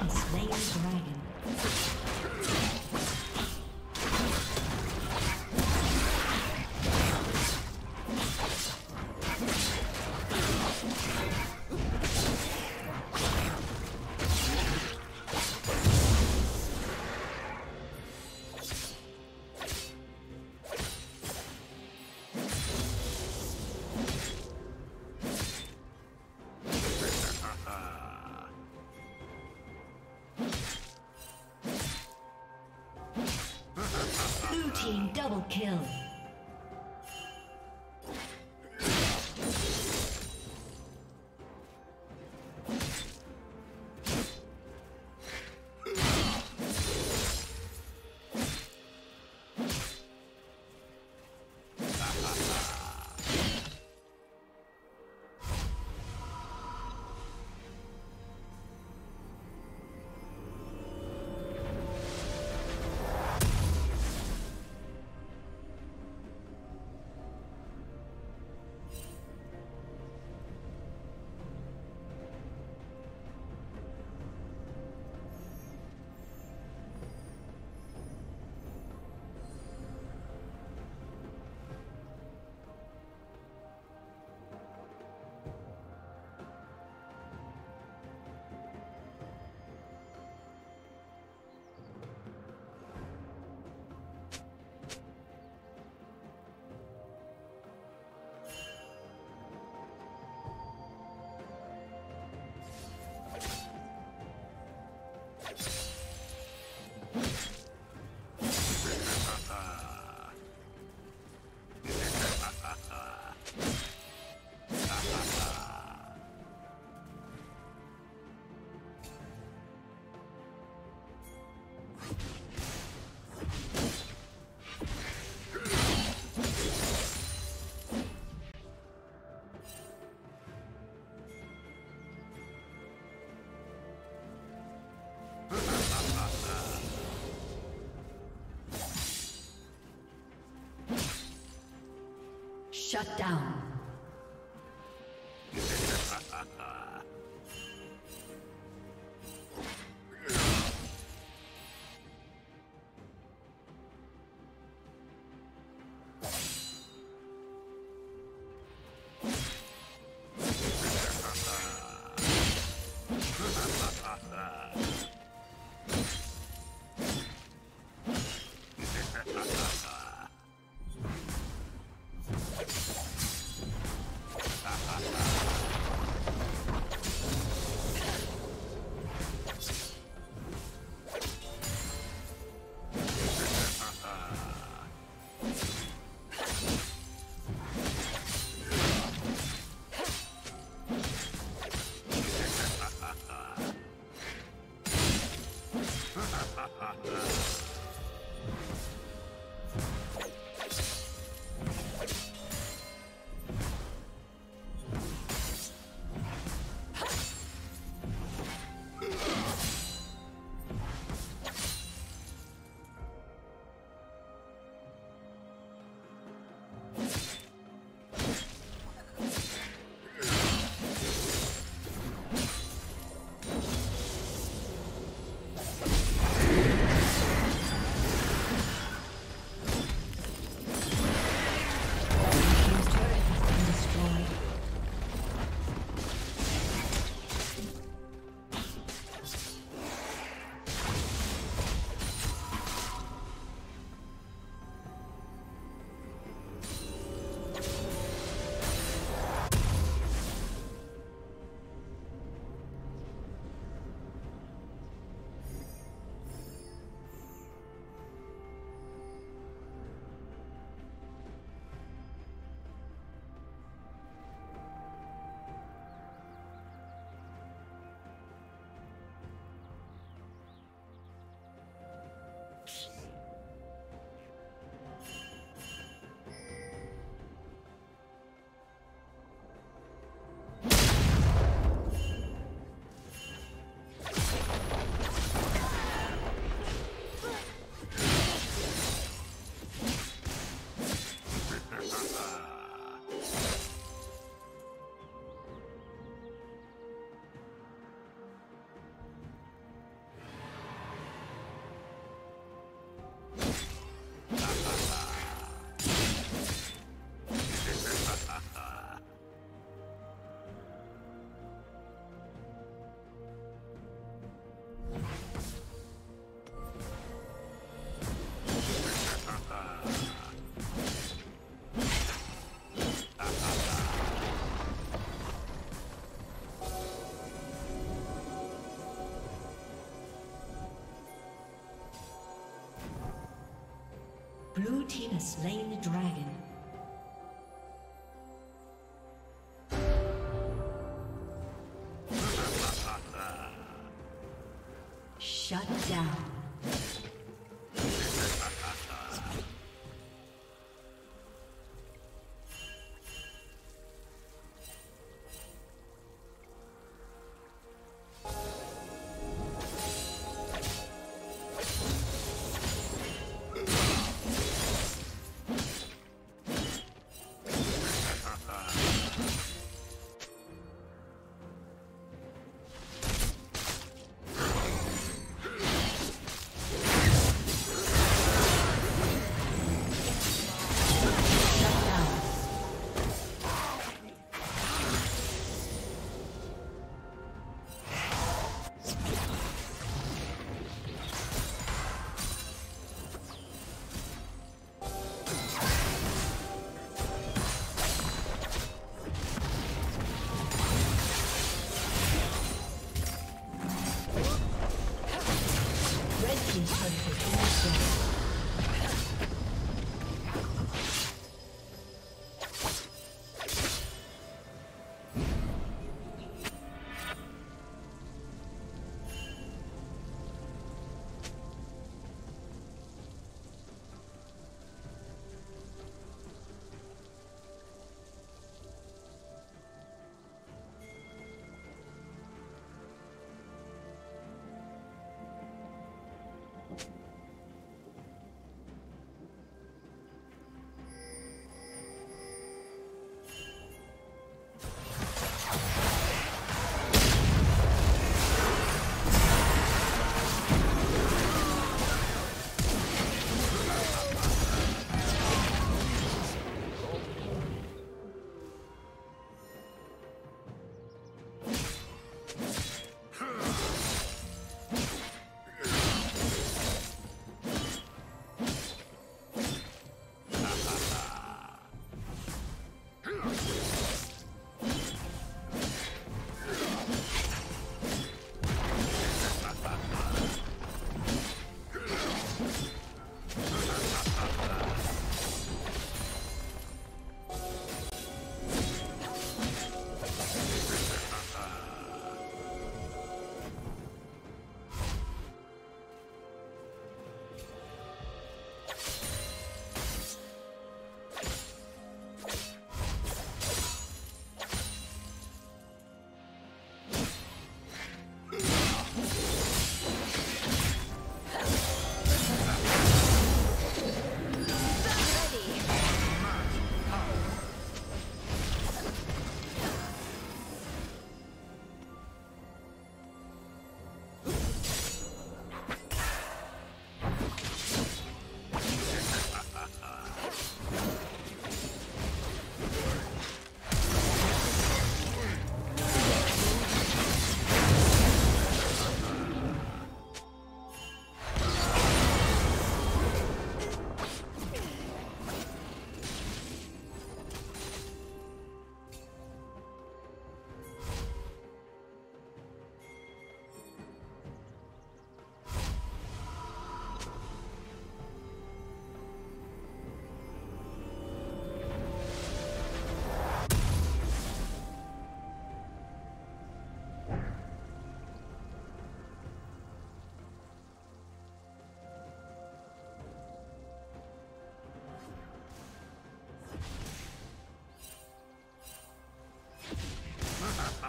A slain dragon. Kill. Shut down. slain the dragon.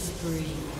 Killing spree.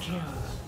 kill.